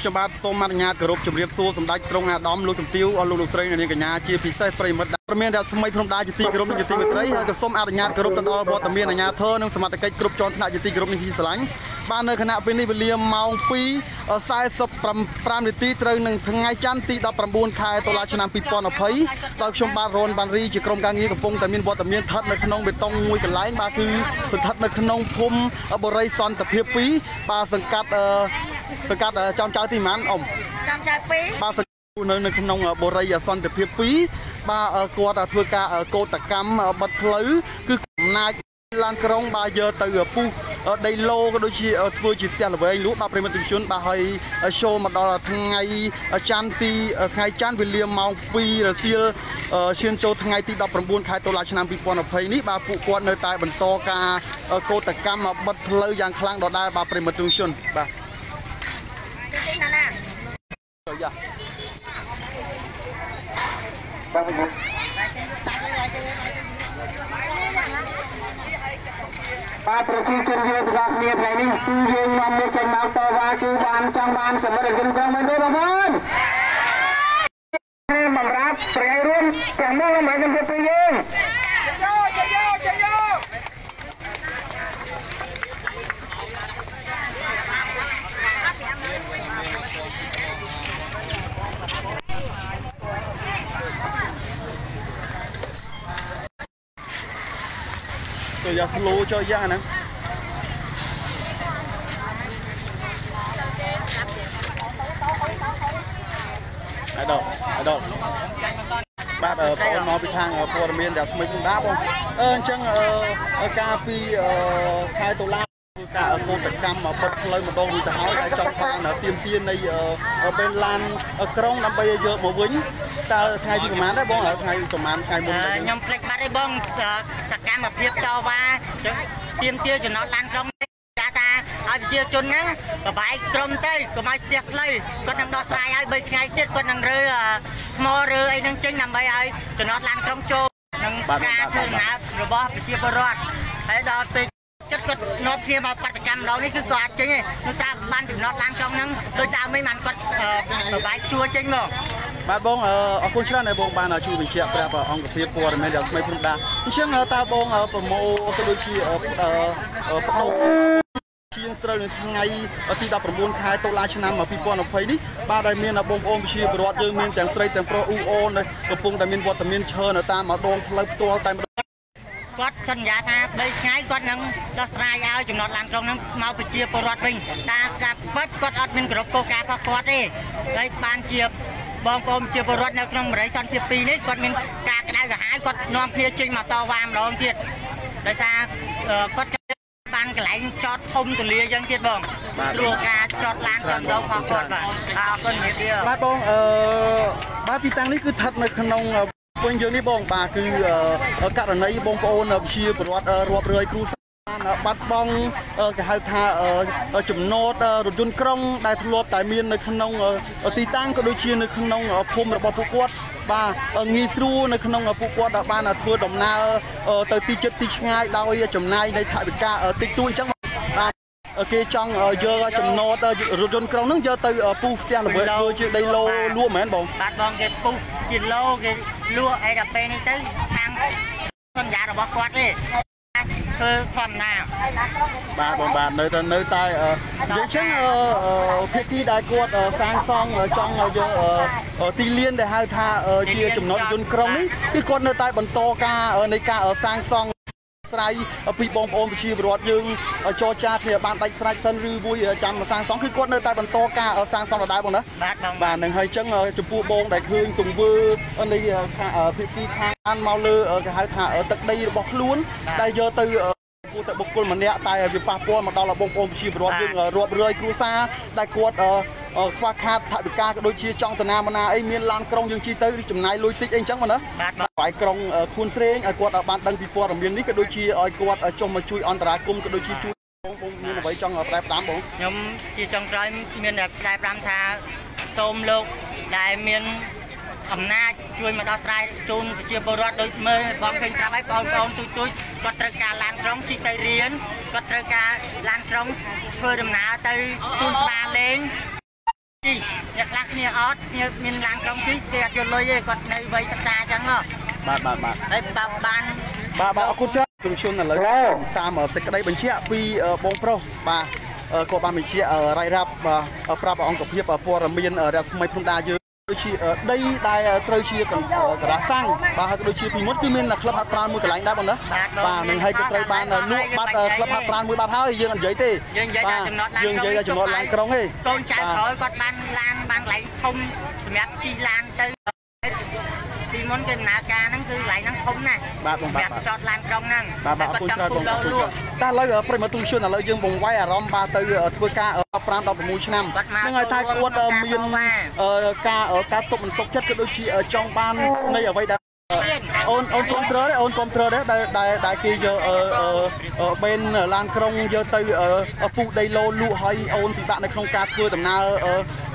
ខ្ញុំបាទសូមអនុញ្ញាតគោរពជម្រាបសួរសម្ដេចត្រង់អាដាមលោកជំទាវអស់លោកលោកស្រីនិងនាងកញ្ញាជាពិសេសប្រិមិត្តដែលមានរស្មីភ្នំដាជាទីគោរពនិងជាទីមេត្រីហើយក៏សូមអនុញ្ញាតគោរពទៅដល់វត្តមានអាជ្ញាធរនិងសមត្ថកិច្ចគ្រប់ជាន់ថ្នាក់ជាទីគោរពនិងជាស្រឡាញ់ បាននៅគណៈពេលនេះវេលាម៉ោង2:45នាទីត្រូវនឹងថ្ងៃច័ន្ទទី19ខែតុលាឆ្នាំ2020ដោយខ្ញុំបាទរនបានរីជាក្រុមការងារកំពុងតែមានវត្តមានស្ថិតនៅក្នុងបេតុងមួយកន្លែងបាទគឺស្ថិតនៅក្នុងភូមិបរិយសន្តិភាព2បាទសង្កាត់សង្កាត់ចំចៅទីម៉ានអ៊ំចំចៅ2បាទនៅនៅក្នុងបរិយសន្តិភាព2បាទគាត់ធ្វើការកោតកម្មបិទផ្លូវគឺអំណាចឡានក្រុងបាទយកទៅពុះ ដីឡូក៏ដូចជាធ្វើជាផ្ទះល្វែងលក់បាទប្រិមត្តទិជនបាទហើយចូលមកដល់ថ្ងៃច័ន្ទទីថ្ងៃច័ន្ទវេលាម៉ោង2រសៀលឈានចូលថ្ងៃទី19ខែតុលាឆ្នាំ2020នេះបាទពួកគាត់នៅតែបន្តការកោតកម្មបិទផ្លូវយ៉ាងខ្លាំងដដែលបាទប្រិមត្តទិជនបាទទីណាណាយ៉ា បាទប្រជាជនយើងទាំងអស់គ្នាថ្ងៃនេះគឺយើងនាំនេះចេញមកតវ៉ាគឺបានចង់បានកម្រិតជនក្រុមមែនទេបងប្អូនបំរាប់ប្រយោជន៍រួមទាំងមូលមិនមែនពីយើងយោជយោជយោ ទៅយ៉ា slow ចុះយ៉ាហ្នឹងអដលអដលបាទបងមកពីខាងព័ត៌មានដែលស្មិចដាបងអឺអញ្ចឹងការពីខែតុលាគឺការកោតកម្មបិទផ្លូវម្ដងរួចទៅហើយដែលចង់បានទៀមទាននៃពេលឡានក្រុងដើម្បីឲ្យយកមកវិញតើថ្ងៃទីប្រហែលដែរបងថ្ងៃប្រហែលថ្ងៃមុនខ្ញុំភ្លេចបាត់ឯបងស កម្មភាពតវ៉ាទៀមទាចំណតឡានក្រុងចាថាឲ្យប្រជាជនហ្នឹងបបាយក្រុមទៅកុំឲ្យស្ទះផ្លូវគាត់នឹងដោះស្រាយឲ្យ3ថ្ងៃទៀតគាត់នឹងរើថ្មរើអីហ្នឹងចេញដើម្បីឲ្យចំណតឡានក្រុងចូលនឹងការធ្វើដំណើររបស់ប្រជាពលរដ្ឋហើយដល់ទៅ ចិត្តគាត់នាំគ្នាមកបដកម្មម្ដងនេះគឺគាត់អាចចេញទេនោះតាមបានចំណត់ឡើងចង់ហ្នឹងដោយតាមមិនបានគាត់បបាយជួចេញមកបាទបងអរគុណច្រើនដែលបងបានជួយបញ្ជាក់ប្រាប់អង្គភាពព័ត៌មានយ៉ាងថ្មីព្រំដាអញ្ចឹងតើបងប្រម៉ូទៅដូចជាបដូរជាងត្រូវនៅថ្ងៃទី19ខែតុលាឆ្នាំ2020នេះបាទដែលមានបងប្អូនវិជាពលរដ្ឋយើងមានទាំងស្រីទាំងប្រុសអ៊ូអូនកំពុងតែមានវត្តមានឈើនៅតាមម្ដងផ្លូវផ្ទាល់តែម្ដង គាត់សន្យាថា3ថ្ងៃគាត់នឹងដោះស្រាយឲ្យចំណត់ឡានក្រុងនឹងមកប្រជាពលរដ្ឋវិញតែការពិតគាត់អត់មានគោរពគោលការណ៍របស់គាត់ទេហើយបានជាបងប្អូនជាពលរដ្ឋនៅក្នុងបរិយាសន្តិភាព2នេះគាត់មានការក្តៅក្រហាយគាត់នាំគ្នាចេញមកតវ៉ាម្ដងទៀតដោយសារគាត់បានកន្លែងចតធំទលាយ៉ាងទៀតបងព្រោះការចតឡានចតដងរបស់គាត់បាទអរគុណមេធាបាទបងអឺបាទទីតាំងនេះគឺស្ថិតនៅក្នុង វិញយើងនេះបងបាទគឺករណីបងប្អូនវិជាពលរដ្ឋរាប់រយគ្រូបានបាត់បង់គេហៅថាចំណតរថយន្តក្រុង ដែលធ្លាប់តែមាននៅក្នុងទីតាំងក៏ដូចជានៅក្នុងភូមិរបស់ពួកគាត់បាទងាយស្រួលនៅក្នុងពួកគាត់បានធ្វើដំណើរទៅទីជិតទីឆ្ងាយដោយចំណាយនៃថវិកាតិចតួចអញ្ចឹងបាទ គេចង់យកចំណតរថយន្តក្រុងហ្នឹងយកទៅពុះផ្ទះល្វើធ្វើជាដីឡូលក់មែនបងបាទបងគេពុះជាឡូគេលក់អីដល់ពេលនេះទៅខាងសន្យារបស់គាត់ទេធ្វើធម្មតាបាទបងបាទនៅតែនៅតែនិយាយចឹងភាគីដែលគាត់សាងសង់ចង់យកទីលានដែលហៅថាជាចំណតយន្តក្រុងនេះគឺគាត់នៅតែបន្តការនៃការសាងសង់ ស្រ័យពីបងប្អូនប្រជាពលរដ្ឋយើងចរចាគ្នាបានដាច់ស្រេចសិនឬមួយចាំសាងសង់គឺគាត់នៅតែបន្តការសាងសង់ដដែលបងណាបាទបងបាទនឹងហើយចឹងចំពោះបងដែលឃើញទង្វើនៃភាគីខាងមកលើគេហៅថាទឹកដីរបស់ខ្លួនដែលយកទៅគួ រតែបុគ្គលម្នាក់តែវាប៉ះពាល់មកដល់បងប្អូនប្រជាពលរដ្ឋយើងរាប់រយគ្រួសារដែលគាត់ខ្វះខាតថវិកាក៏ដូចជាចង់តាណាមណាអីមានឡានក្រុងយើងជិះទៅចំណាយលុយតិចអីចឹងមកណាបាទបាយក្រុងខួនស្រេងឲ្យគាត់បានដឹងពីព័ត៌មាននេះក៏ដូចជាឲ្យគាត់ចុះមកជួយអន្តរាគមន៍ក៏ដូចជាជួយបងបងមានអ្វីចង់ប្រែផ្ដាំបងខ្ញុំជាចុងក្រោយមានតែប្រែផ្ដាំថាសូមលោកដែលមាន អំណាចជួយមកដោះស្រាយជូនប្រជាពលរដ្ឋដូចមើលបងឃើញប្រាប់ឲ្យបងប្អូនទូចទូចគាត់ត្រូវការឡានក្រុងជិះទៅរៀនគាត់ត្រូវការឡានក្រុងធ្វើដំណើរទៅសួនស្វាលេងជីអ្នកខ្លះគ្នាអត់គ្នាមានឡានក្រុងជីគេអត់យកលុយទេគាត់នៅវ័យសិក្សាអញ្ចឹងហ៎បាទបាទបាទហើយបើបានបាទបាទអរគុណច្រើនជំជូនឥឡូវតាមសេចក្តីបញ្ជាក់ពីបងប្រុសបាទក៏បានបញ្ជាក់រាយរាប់ប្រាប់អង្គភាពព័ត៌មានរដ្ឋស្មីភ្នំដាយើង ដូចជាដីដែលត្រូវជាកណ្ដាសាំងបាទហើយក៏ដូចជាពីមុនគឺមានក្លឹបហាត់ប្រាណមួយកន្លែងដែរបងណាបាទនឹងហើយក៏ត្រូវបានលក់បាត់ក្លឹបហាត់ប្រាណមួយបាត់ហើយយើងអត់និយាយទេយើងនិយាយថាចំណត់ឡានយើងនិយាយថាចំណត់ឡានក្រុងទេកូនចៅក្រោយគាត់បានឡានបានកន្លែងធំសម្រាប់ជិះឡានទៅពីមុនគេដំណើរការហ្នឹងគឺកន្លែងហ្នឹងធំណាស់ បាទបងបាទសម្រាប់ចតឡានក្រុងហ្នឹងបាទបាទអរគុណច្រើនបងអរគុណច្រើនតែឥឡូវប្រិមត្តទូជនឥឡូវយើងបង្វែរអារម្មណ៍បាទទៅធ្វើការ15 16ឆ្នាំហ្នឹងហើយថាគាត់មានការការទប់មិនសុខចិត្តក៏ដូចជាចង់បាននៃអ្វីដែល អូនអូនគ្រប់ត្រទេអូនគ្រប់ត្រទេដែលដែលដែលគេយកបេនឡានក្រុងយកទៅពុះដីឡូលក់ឲ្យអូនពិបាកនៅក្នុងការធ្វើដំណើ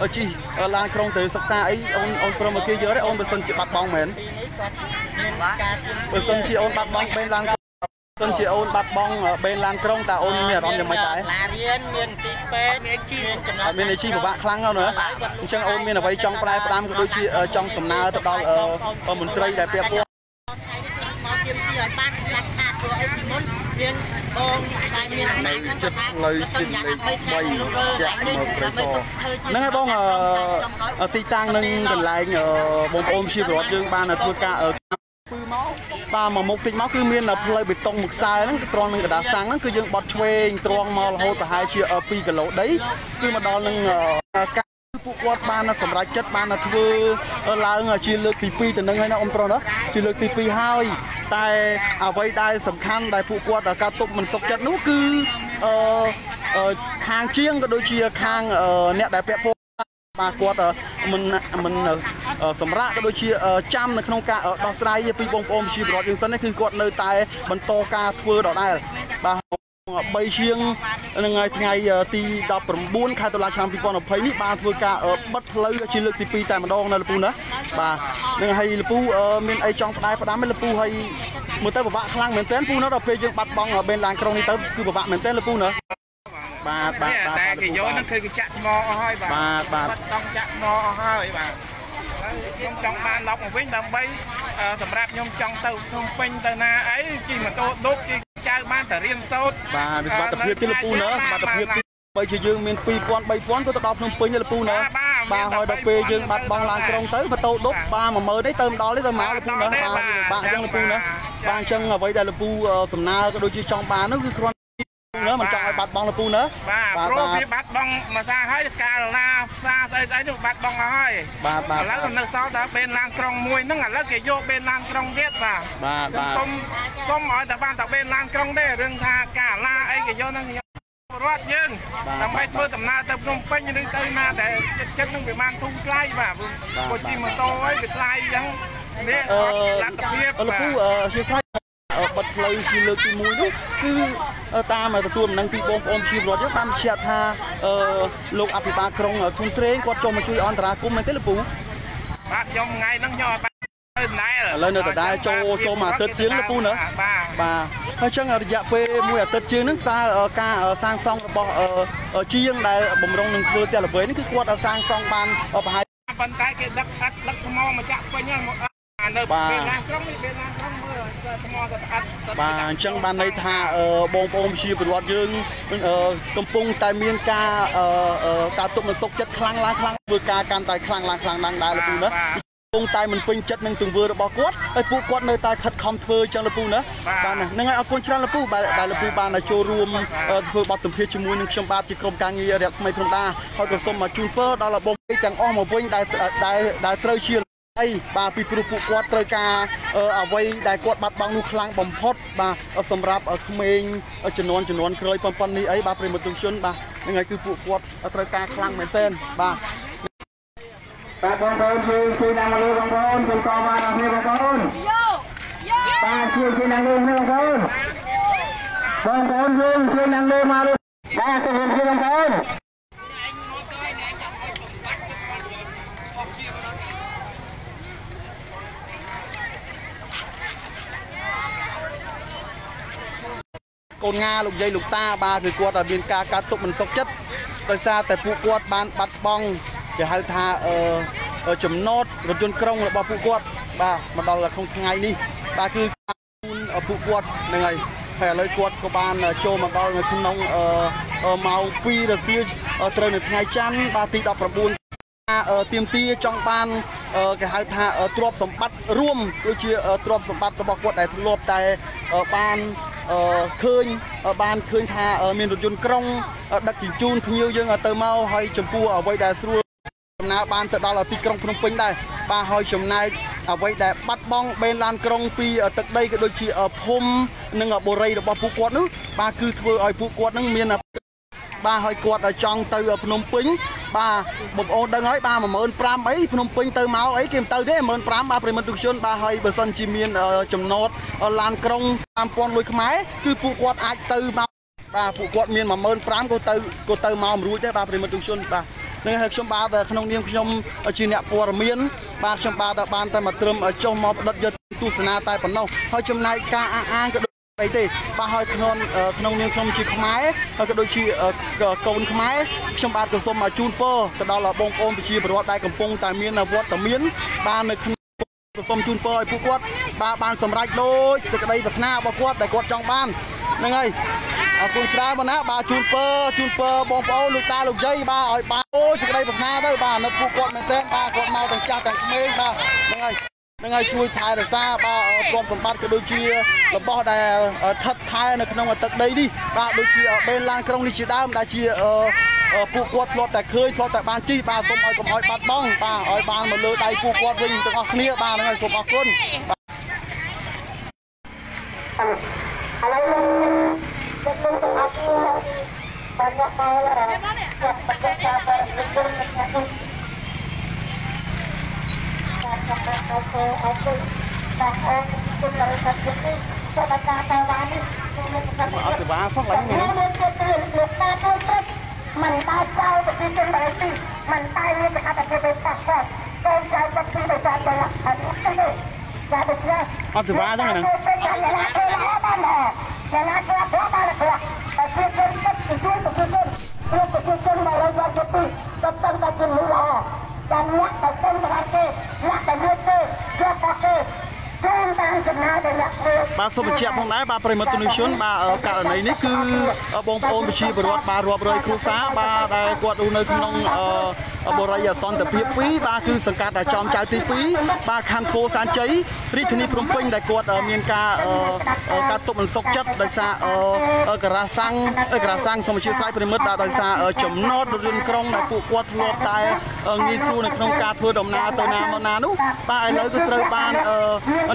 រជិះឡានក្រុងទៅសិក្សាអីអូនអូនព្រមឲ្យគេយកទេអូនបើសិនជាបាត់បង់មែនពីនេះគាត់មានការជិះបើសិនជាអូនបាត់បង់បេនឡាន សិនជាអូនបាត់បង់បេនឡានក្រុងតើអូនមានអារម្មណ៍យ៉ាងម៉េចដែរឡារៀនមានទីពេទ្យមានជីមានចំណអត់មានអីជីពិបាកខ្លាំងណាស់ណាអញ្ចឹងអូនមានអ្វីចង់ប្រែផ្ដាំក៏ដូចជាចង់សំណើទៅដល់មន្ត្រីដែលពាក់ព័ន្ធថ្ងៃនេះខ្ញុំមកទៀមទីឲ្យបានខ្លាចខាតព្រោះអីពីមុនមានបងដែលមានអំណាចហ្នឹងគាត់ថាគាត់យ៉ាងណាបីថ្ងៃនោះរើថ្ងៃនេះដើម្បីទុកធ្វើជាហ្នឹងហើយបងទីតាំងនឹងកន្លែងបងប្អូនជាប្រវត្តិយើងបានធ្វើការពឺមក បាទមកមុខតិចមកគឺមានផ្លូវបេតុងមួយខ្សែហ្នឹងត្រង់នឹងកដាសាំងហ្នឹងគឺយើងបត់ឆ្វេងត្រង់មករហូតប្រហែលជា2គីឡូដីគឺមកដល់នឹងការពួកគាត់បានសម្រេចចិត្តបានធ្វើឡើងជាលើកទី2ទៅនឹងហើយណាអ៊ំប្រុសណាជាលើកទី2ហើយតែអ្វីដែលសំខាន់ដែលពួកគាត់ការទប់មិនសុខចិត្តនោះគឺអឺខាងជាងក៏ដូចជាខាងអ្នកដែលពាក់ព័ន្ធ បាទគាត់មិនមិនសម្រាប់ក៏ដូចជាចាំនៅក្នុងការដោះស្រាយពីបងប្អូនប្រជាពលរដ្ឋយើងសិននេះគឺគាត់នៅតែបន្តការធ្វើដដែលបាទ3ជាងនឹងហើយថ្ងៃទី19ខែតុលាឆ្នាំ2020នេះបានធ្វើការបិទផ្លូវជាលើកទី2តែម្ដងនៅលពូណាបាទនឹងហើយលពូមានអីចង់ផ្ដាយផ្ដាំទេលពូហើយមើលទៅពិបាកខ្លាំងមែនទែនពូណាដល់ពេលយើងបាត់បង់បេនឡានក្រុងនេះទៅគឺពិបាកមែនទែនលពូណា បាទបាទបាទ តែគេយកហ្នឹងគឺគេចាក់ថ្មអស់ហើយបាទ បាទបាទ ต้องចាក់ថ្មអស់ហើយបាទខ្ញុំចង់បានឡប់មកវិញដើម្បីសម្រាប់ខ្ញុំចង់ទៅភ្នំពេញទៅណាអីជិះម៉ូតូឌុបជិះចៅបានតែរៀនសូត្រ បាទវាសមត្ថភាពទីលពូណាសមត្ថភាពទីបើជាយើងមាន2000 3000ក៏ទៅដល់ភ្នំពេញលពូណាបាទហើយដល់ពេលយើងបាត់បង់ឡានក្រុងទៅម៉ូតូឌុបបាទ10000នេះទៅម្ដងនេះទៅមកលពូណាបាទបាក់អញ្ចឹងលពូណាបាទអញ្ចឹងអ្វីដែលលពូសំណើក៏ដូចជាចង់បាននោះគឺគ្រាន់ ់ ណាមិនចង់ឲ្យបាត់បង់លពូណាបាទព្រោះវាបាត់បង់មួយសារហើយកាលណាផ្សារស្អីស្អីនោះបាត់បង់អស់ហើយបាទបាទឥឡូវនៅសល់តែបេនឡានក្រុងមួយហ្នឹងឥឡូវគេយកបេនឡានក្រុងទៀតបាទបាទបាទសុំសុំឲ្យតែបានតែបេនឡានក្រុងទេរឿងថាកាលណាអីគេយកហ្នឹងរត់យើងដើម្បីធ្វើដំណើរទៅភ្នំពេញឬទៅណាដែលចិត្តចិត្តនឹងវាបានធំថ្លៃបាទព្រោះជិះម៉ូតូហើយវាថ្លៃអញ្ចឹងនេះអឺលទ្ធភាពលពូអឺជាស្រេច បិទផ្លូវជាលើកទី1នោះគឺតាមទទួលដំណឹងពីបងប្អូនជាពលរដ្ឋយើងបានបញ្ជាក់ថាអឺលោកអភិបាលក្រុងធុនស្រេងគាត់ចូលមកជួយអន្តរាគមន៍មែនទេលពូបាទខ្ញុំថ្ងៃហ្នឹងខ្ញុំឲ្យបានទៅដដែលឥឡូវនៅដដែលចូលចូលមួយអាទិត្យជាងណាពូណាបាទបាទហើយចឹងរយៈពេលមួយអាទិត្យជាងហ្នឹងតើការសាងសង់របស់ជាងដែលបំរុងនឹងធ្វើតែល្បីនេះគឺគាត់សាងសង់បានប្រហែលប៉ុន្តែគេដឹកអត់ដឹកថ្មមកចាក់ពេញហ្នឹងមកអានៅបាទពេលឡានក្រុងនេះពេលឡានក្រុងមើលថ្មទៅអត់ បាទអញ្ចឹងបានន័យថាអឺបងប្អូនប្រជាពលរដ្ឋយើងអឺកំពុងតែមានការអឺអឺការទុកមិនសុខចិត្តខ្លាំងឡើងខ្លាំងធ្វើការកាន់តែខ្លាំងឡើងខ្លាំងឡើងដែរលពូណាកំពុងតែមិនពេញចិត្តនឹងទង្វើរបស់គាត់ហើយពួកគាត់នៅតែខិតខំធ្វើអញ្ចឹងលពូណាបាទហ្នឹងហើយអរគុណច្រើនលពូបាទដែលលពូបានចូលរួមធ្វើបទសម្ភាសន៍ជាមួយនឹងខ្ញុំបាទជាក្រុមការងាររដ្ឋស្មីព្រំដាហើយក៏សូមមកជូនពរដល់បងប្អូនទាំងអស់មកវិញដែលដែលដែលត្រូវជា អីបាទពីព្រោះពួកគាត់ត្រូវការអ្វីដែលគាត់បាត់បង់នោះខ្លាំងបំផុតបាទសម្រាប់ក្មេងចំនួនចំនួនក្រោយប៉ុនប៉ុននេះអីបាទប្រិមត្តជនបាទហ្នឹងហើយគឺពួកគាត់ត្រូវការខ្លាំងមែនទែនបាទបាទបងប្អូនជួយជួយឡើងមកលើបងប្អូនជួយកបានអស់គ្នាបងប្អូនបាទជួយជួយឡើងលើនេះបងប្អូនបងប្អូនយើងជួយឡើងលើមកលើបាទសូមជម្រាបបងប្អូន កូនងាលោកយាយលោកតាបាទគឺគាត់តែមានការកាត់ទុកមិនសុខចិត្តដោយសារតែពួកគាត់បានបាត់បង់គេហៅថាអឺចំណតរថយន្តក្រុងរបស់ពួកគាត់បាទមកដល់ក្នុងថ្ងៃនេះបាទគឺជូនពួកគាត់ហ្នឹងហើយហើយឥឡូវគាត់ក៏បានចូលមកដល់នៅក្នុងម៉ោង2រសៀលត្រូវនៅថ្ងៃច័ន្ទបាទទី19ទៀមទាចង់បានគេហៅថាទ្រព្យសម្បត្តិរួមដូចជាទ្រព្យសម្បត្តិរបស់គាត់ដែលធ្លាប់តែបាន ឃើញបានឃើញថាមានរថយន្តក្រុងដឹកជញ្ជូនភ្ញៀវយើងទៅមកហើយចំពោះអ្វីដែលស្រួលដំណើរបានទៅដល់ទីក្រុងភ្នំពេញដែរបាទហើយចំណែកអ្វីដែលបាត់បង់បេនឡានក្រុងពីទឹកដីក៏ដូចជាភូមិនិងបុរីរបស់ពួកគាត់នោះបាទគឺធ្វើឲ្យពួកគាត់នឹងមាន បាទហើយគាត់ចង់ទៅភ្នំពេញបាទបងប្អូនដឹងហើយបាទ15000អីភ្នំពេញទៅមកអីគេមិនទៅទេ15000បាទប្រិមត្តទុជនបាទហើយបើសិនជាមានចំណតឡានក្រុង3000លុយខ្មែរគឺពួកគាត់អាចទៅមកបាទពួកគាត់មាន15000ក៏ទៅក៏ទៅមកមិនរួចទេបាទប្រិមត្តទុជនបាទនឹងហើយខ្ញុំបាទក្នុងនាមខ្ញុំជាអ្នកព័ត៌មានបាទខ្ញុំបាទបានតែមកត្រឹមចុះមកផ្ដិតយកទស្សនាតែប៉ុណ្ណោះហើយចំណាយការអះអាងក៏ អីទេបាទហើយក្នុងក្នុងនាមខ្ញុំជាខ្មែរហើយក៏ដូចជាកូនខ្មែរខ្ញុំបាទក៏សូមជូនពរទៅដល់បងប្អូនប្រជាពលរដ្ឋដែលកំពុងតែមានវត្តមានបាទនៅក្នុងក៏សូមជូនពរឲ្យពួកគាត់បាទបានសម្រេចដូចសេចក្តីប្រាថ្នារបស់គាត់ដែលគាត់ចង់បានហ្នឹងហើយអរគុណច្រើនបងណាបាទជូនពរជូនពរបងប្អូនលោកតាលោកយាយបាទឲ្យបានអូសេចក្តីប្រាថ្នាទៅបាទនៅពួកគាត់មែនទែនបាទគាត់មកទាំងចាស់ទាំងក្មេងបាទហ្នឹងហើយ នឹងឲ្យជួយថែរក្សាបាទទ្រព្យសម្បត្តិក៏ដូចជារបស់ដែលថិតថែនៅក្នុងទឹកដីនេះបាទដូចជាបេនឡានក្រុងនេះជាដើមដែលជាពួកគាត់ធ្លាប់តែឃើញធ្លាប់តែបានជិះបាទសូមឲ្យកុំឲ្យបាត់បង់បាទឲ្យបានមកលើដៃពួកគាត់វិញទាំងអស់គ្នាបាទហ្នឹងហើយសូមអរគុណបាទឥឡូវខ្ញុំខ្ញុំសូមអរគុណបាទអ្នកមកគាត់ប្រកាសថាបាទខ្ញុំខ្ញុំសម្រាប់អ រគុណអរគុណបាទអរគុណដល់សាច់នេះសូមការតាវ៉ានេះខ្ញុំមានសម្រាប់អរគុណវ៉ាផងឡើយនេះខ្ញុំចូលទៅលោកតាចូលទៅមិនតែចៅប្រជាជនបរិសុទ្ធមិនតែមានសកម្មភាពបេសាសកូនចៅបាត់ពីបេសាដល់អត់ទេចាទៅចាអត់សេវាហ្នឹងហ្នឹងយ៉ាងណាក៏បានដែរយ៉ាងណាក៏បានដែរប្រជាជនទៅជួយប្រជាជនគ្រប់ប្រជាជនមក រយយកទៅទីទៅតាមតែជំនួសល្អ dan nak pasang berarti nak tanya ke dia pakai បាទសូមបញ្ជាក់ផងដែរបាទប្រិមត្តទនិជនបាទករណីនេះគឺបងប្អូនប្រជាពលរដ្ឋបាទរាប់រយគ្រួសារបាទដែលគាត់រស់នៅក្នុងបរិយាសន្តិភាព2បាទគឺសង្កាត់ចំចៅទី2បាទខណ្ឌពោធិ៍សែនជ័យរាជធានីភ្នំពេញដែលគាត់មានការការទប់មិនសុខចិត្តដោយសារការ៉ាសាំងការ៉ាសាំងសូមអធិស្ឋានប្រិមិត្តដោយសារចំណតរថយន្តក្រុងដែលពួកគាត់ធ្លាប់តែងាយស្រួលនៅក្នុងការធ្វើដំណើរទៅណាមកណានោះបាទឥឡូវគឺត្រូវបាន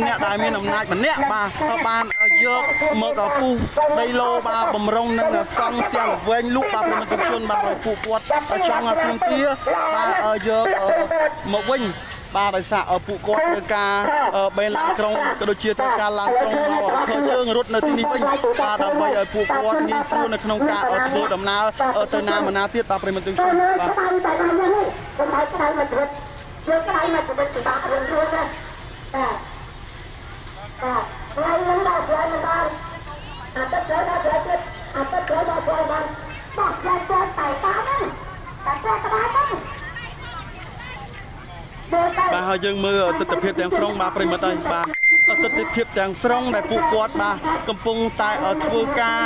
អ្នកដែលមានអំណាចម្នាក់បាទបានយកមកពុះដីឡូបាទបំរុងនឹងសង់ផ្ទះល្វែងលុកបាទប្រមិត្តជនបាទឲ្យពួកគាត់ចង់ទាមទារបាទយកមកវិញបាទដោយសារពួកគាត់ត្រូវការបេនឡានក្រុងក៏ដូចជាត្រូវការឡានក្រុងមកធ្វើជើងរត់នៅទីនេះវិញបាទដើម្បីឲ្យពួកគាត់ងាយស្រួលនៅក្នុងការធ្វើដំណើរទៅណាមកណាទៀតបាទប្រិមត្តជនបាទបាទខ្លាំងមកជួយយកខ្លាំងមកជួយច្បាស់រឿងរួចណាបាទ បាទថ្ងៃនេះដល់ថ្ងៃនេះដល់អាទិត្យក្រោយដល់ថ្ងៃទៀតអាទិត្យក្រោយដល់ថ្ងៃបានបោះថ្ងៃទៅតែតាមហ្នឹងតែតែក្បាលហ្នឹងបាទហើយយើងមើលទស្សនវិជ្ជាទាំងស្រុងបាទប្រិមិត្តហើយបាទទស្សនវិជ្ជាទាំងស្រុងដែលពួកគាត់បាទកំពុងតែធ្វើការ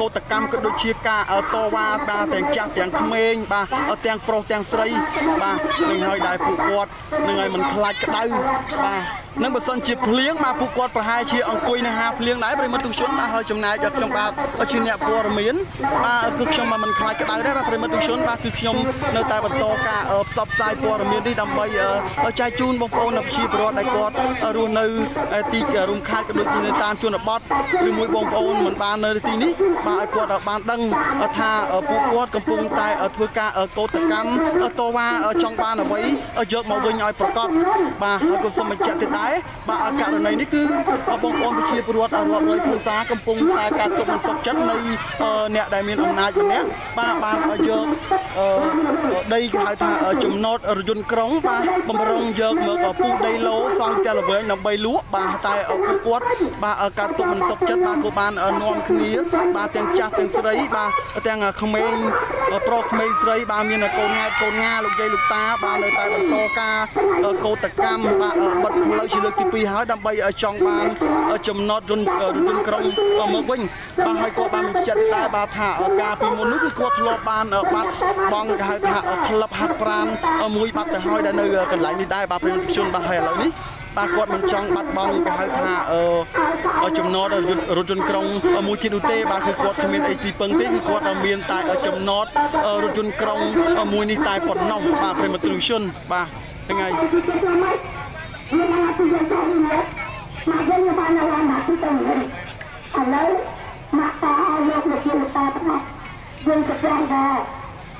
កោតកម្មក៏ដូចជាការតវ៉ាបាទទាំងចាស់ទាំងក្មេងបាទទាំងប្រុសទាំងស្រីបាទនឹងហើយដែលពួកគាត់នឹងឲ្យមិនខ្លាចក្តៅបាទ នឹងបើសិនជាភ្លៀងបាទពួកគាត់ប្រហែលជាអង្គុយនៅហាភ្លៀងដែរប្រិមត្តទុជនបាទហើយចំណាយដល់ខ្ញុំបាទជាអ្នកព័ត៌មានបាទគឺខ្ញុំមិនខ្លាចក្តៅដែរបាទប្រិមត្តទុជនបាទគឺខ្ញុំនៅតែបន្តការផ្សព្វផ្សាយព័ត៌មាននេះដើម្បីចែកជូនបងប្អូនប្រជាពលរដ្ឋដែលគាត់រស់នៅទីរួមខេត្តក៏ដូចជានៅតាមជនបទឬមួយបងប្អូនមិនបាននៅទីនេះបាទឲ្យគាត់បានដឹងថាពួកគាត់កំពុងតែធ្វើការកោតកម្មតវ៉ាចង់បានអ្វីយកមកវិញឲ្យប្រកបបាទហើយក៏សូមបញ្ជាក់ទៀតដែរបាទករណីនេះគឺបងប្អូនប្រជាពលរដ្ឋរាប់រយគ្រួសារកំពុងតែការទុកមិនសុខចិត្តនៃអ្នកដែលមានអំណាចម្នាក់បាទបានយកដីគេហៅថាចំណតរយន្តក្រុងបាទបំរុងយកមកពុះដីឡូសង់ផ្ទះល្វែងដើម្បីលក់បាទតែពួកគាត់បាទការទុកមិនសុខចិត្តបាទក៏បាននាំគ្នាបាទទាំងចាស់ទាំងស្រីបាទទាំងក្មេងប្រុសក្មេងស្រីបាទមានកូនង៉ែកូនងាលោកយាយលោកតាបាទនៅតែបន្តការកោតកម្មបាទបិទផ្លូវជាលើកទី2ហើយដើម្បីចង់បានចំណតរយន្តរយន្តក្រុងមកវិញបាទហើយក៏បានបញ្ជាក់ដែរបាទថាការពីមុននោះគឺគាត់ធ្លាប់បានបាត់បងគេហៅថាក្លឹបហាត់ប្រាណមួយបាត់ទៅហើយដែលនៅកន្លែងនេះដែរបាទប្រជាជនបាទហើយឥឡូវនេះបាទគាត់មិនចង់បាត់បង់គេហៅថាអឺចំណតរថយន្តក្រុងមួយទៀតនោះទេបាទគឺគាត់គ្មានអីទីពឹងទេគឺគាត់មានតែចំណតរថយន្តក្រុងមួយនេះតែប៉ុណ្ណោះបាទប្រិមត្តជនបាទហ្នឹងហើយ មានអាទិយើងទៅនេះមកយើងបានឡើងមកទីទៅនេះឥឡូវមកតើយកមកជាតាប្រហែលយើងจะប្រងដែរ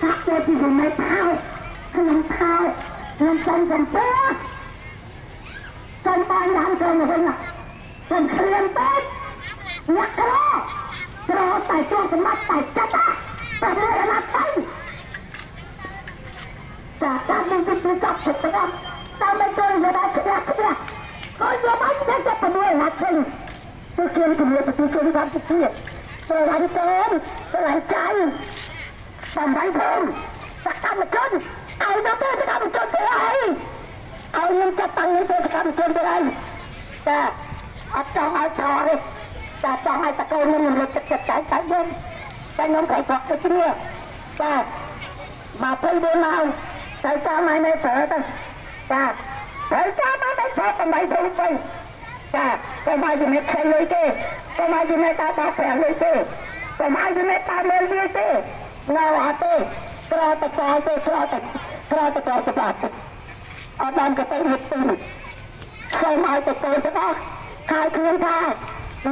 ហាក់ទៅពីមិនថោខ្ញុំថោខ្ញុំចង់ចំពោះចាំបានយ៉ាងទៅវិញខ្ញុំឃ្លានពេកអ្នកក្រក្រតែចូលសម្បត្តិតែចិត្តតែមើលអនាគតតែតាមនឹងទៅចាប់ទៅ តាមតាមទៅយកដល់ក្រាស់ក្រាស់ក៏យកបានតែចាប់ទៅមើលអនាគតទៅគៀនជំនួយទៅជួយបានទៅទៀតទៅឡើងទៅទៅឡើងចាយបំបីផងសកម្មជនឲ្យទៅទៅសកម្មជនទៅហើយឲ្យនឹងចាត់តាំងនឹងទៅសកម្មជនទៅហើយតែអត់ចង់ឲ្យឆោទេតែចង់ឲ្យតកូននឹងលើកចិត្តចិត្តតែតែយើងតែខ្ញុំក្រៃប្រកទៅជ្រាតែមកទៅបូនមកតែតាមឲ្យនៅប្រើទៅ ចាតែតាមឲ្យទៅឆោតំបៃទៅទៅចាតែមកជំនិតខែលុយទេតែមកជំនិតតាតាប្រាំលុយទេតែមកជំនិតតាមើលវាទេនៅអត់ទេក្រតកោទេក្រតក្រតកោទៅបាត់អត់បានក៏ទៅរត់ទៅសូមឲ្យទៅកូនទាំងអស់ហើយឃើញថា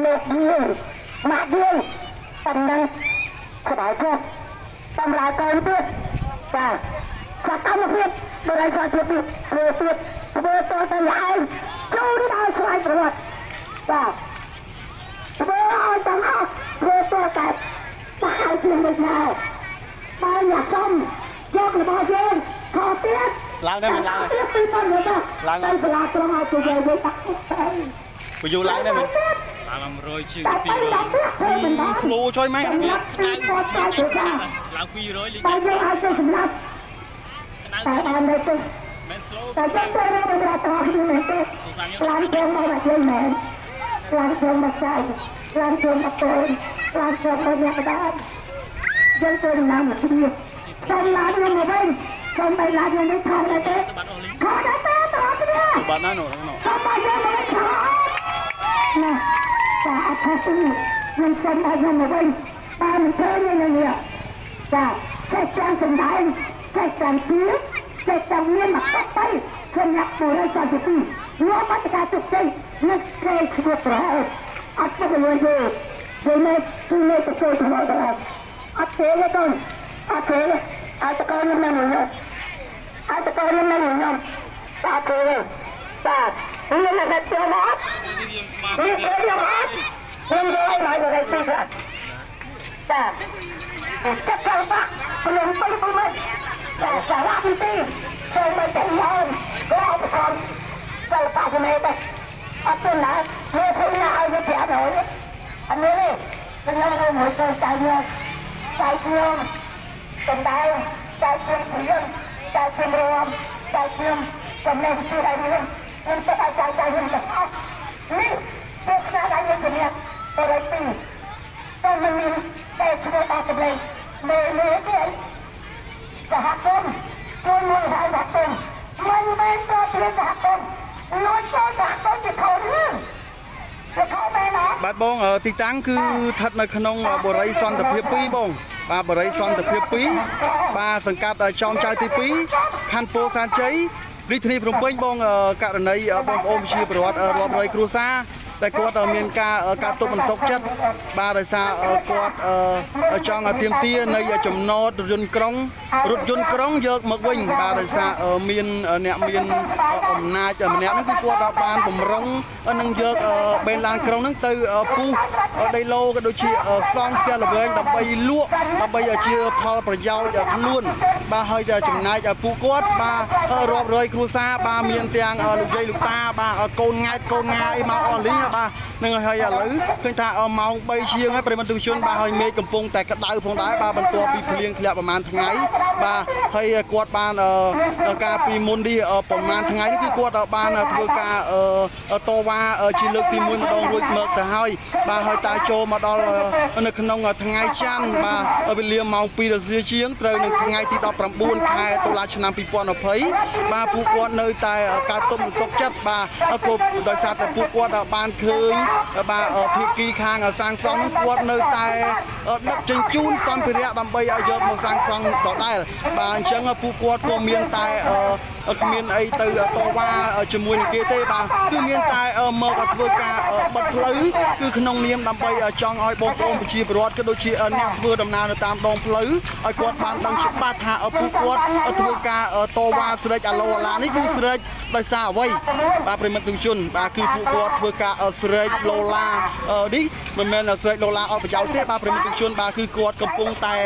លោកយើងម៉ាក់យើងតំណឹងស្បែកចិត្តសម្រាប់កូនទៀតចា សកម្មភាពបរិយាកាសទៀតធ្វើទៀតធ្វើទៅទៅហើយចូលដល់ស្វ័យប្រវត្តិចាធ្វើឲ្យទាំងអស់ធ្វើទៅតែតែឲ្យគ្នាមិនដែរបើអ្នកសុំយករបស់យើងខោទៀតឡើងដែរមិនឡើងទៀតពីទៅទៅឡើងទៅសាលាក្រុងឲ្យទៅយើងទៅដាក់ទៅពយូឡើងដែរមិនឡើង100ជាងតែទៅដាក់ទៅមិនដល់ស្លូចុយម៉ែហ្នឹងអ្នកខ្ញុំគាត់តែទៅថាឡើង200លេខតែយើងឲ្យទៅសម្រាប់ តែបានទៅទៅមិន slow តែយើងទៅរកទៅដល់ត្រង់នេះមែនទេឡើងជើងមកយើងមែនឡើងជើងមកចៅឡើងជើងមកកូនឡើងជើងមកអ្នកដែរយើងទៅដំណើរមកគ្នាសូមឡានខ្ញុំមកវិញសូមបីឡានខ្ញុំមិនថតទេទេខោដល់ទៅត្រង់គ្នាបាត់ណាស់នោះនោះសូមមកយើងមកខោណាចាអត់ថតទេខ្ញុំសូមឲ្យខ្ញុំមកវិញតាមមិនឃើញទេនេះចាចេះចាំសំដែង ចេះចាំជឿចេះចាំមានមកទៅសម្រាប់បុរីចាំទីងាប់បាត់ការទុកជ័យនឹកក្រែងឈ្មោះប្រហែលអត់ទៅលួយទេយើងនៅគឺនៅទៅចូលទៅមកដល់អត់ទេទេកូនអត់ទេអត់តកូននៅនៅនោះអត់តកូននៅនៅនោះតាទេតាមានតែទៅមកមានតែយកមកខ្ញុំយកឲ្យមកដល់ទីស្អាតតាកាត់ទៅបាក់ខ្ញុំទៅទៅមក តែសារៈទីចូលមកទៅមកក៏អត់ផងទៅបាក់ទៅនេះទៅអត់ទៅណាមើលឃើញណាឲ្យវាប្រាប់ហើយអានេះខ្ញុំទៅមួយទៅចៅខ្ញុំចៅខ្ញុំសំដៅចៅខ្ញុំខ្ញុំចៅខ្ញុំរួមចៅខ្ញុំចំណេះពីឲ្យខ្ញុំខ្ញុំទៅឲ្យចៅចៅខ្ញុំទៅអស់នេះពេលខ្លះឲ្យយើងជំនាញទៅដល់ទីតែមិនមានតែធ្វើដល់ទៅលេមើលមើលទេ សហគមន៍ជួយមួយហើយសហគមន៍មិនមែនទៅជាសហគមន៍លួចចូលសហគមន៍ជាខុសរឿងជាខុសមែនណាបាទបងអឺទីតាំងគឺស្ថិតនៅក្នុងបរិយសន្តិភាព2បងបាទបរិយសន្តិភាព2បាទសង្កាត់ចောင်းចៅទី2ខណ្ឌពោធិ៍សែនជ័យរាជធានីភ្នំពេញបងអឺករណីអឺបងប្អូនជាប្រវត្តិអឺរាប់រយគ្រួសារ តែគាត់អឺមានការអឺការទុកមិនសុខចិត្តបាទដោយសារអឺគាត់អឺចង់ឲ្យទៀមទានៃចំណតរថយន្តក្រុងរថយន្តក្រុងយកមកវិញបាទដោយសារអឺមានអ្នកមានអំណាចម្នាក់ហ្នឹងគឺគាត់ដល់បានបំរុងនឹងយកអឺបេនឡានក្រុងហ្នឹងទៅអឺពុះដីឡូក៏ដូចជាអឺសង់ផ្ទះល្វែងដើម្បីលក់ដើម្បីឲ្យជាផលប្រយោជន៍ឲ្យខ្លួន បាទហើយចំណែកពួកគាត់បាទរាប់រយគ្រួសារបាទមានទាំងលោកយាយលោកតាបាទកូនង៉ែតកូនងាអីមកអស់លីងបាទនឹងហើយឥឡូវឃើញថាម៉ោង3ជាងហើយប្រិមត្តទូជនបាទហើយមេឃកំពុងតែក្តៅផងដែរបាទបន្ទាប់ពីភ្លៀងធ្លាក់ប្រហែលថ្ងៃបាទហើយគាត់បានការពីមុននេះប្រហែលថ្ងៃនេះគឺគាត់បានធ្វើការតវ៉ាជាលើកទី1ម្ដងរួចមកទៅហើយបាទហើយតាចូលមកដល់នៅក្នុងថ្ងៃច័ន្ទបាទវេលាម៉ោង2រសៀលជាងត្រូវនៅថ្ងៃទី19ខែតុលាឆ្នាំ2020បាទពួកគាត់នៅតែការទុំមិនសុខចិត្តបាទក៏ដោយសារតែពួកគាត់បានឃើញបាទភាគីខាងសាងសង់គាត់នៅតែដឹកជញ្ជូនសម្ភារៈដើម្បីឲ្យយកមកសាងសង់ដដែលបាទអញ្ចឹងពួកគាត់ក៏មានតែគ្មានអីទៅតវ៉ាជាមួយនឹងគេទេបាទគឺមានតែមកធ្វើការបិទផ្លូវគឺក្នុងនាមដើម្បីចង់ឲ្យបងប្អូនប្រជាពលរដ្ឋក៏ដូចជាអ្នកធ្វើដំណើរនៅតាមដងផ្លូវឲ្យគាត់បានដឹងច្បាស់ថាពួកគាត់ធ្វើការតវ៉ាស្រេចអាឡូអាឡានេះគឺស្រេចដោយសារអ្វីបាទប្រិមិត្តទជនបាទគឺពួកគាត់ធ្វើការស្រេចឡូឡានេះមិនមែនស្រេចឡូឡាអត់ប្រយោជន៍ទេបាទប្រិមិត្តទជនបាទគឺគាត់កំពុងតែ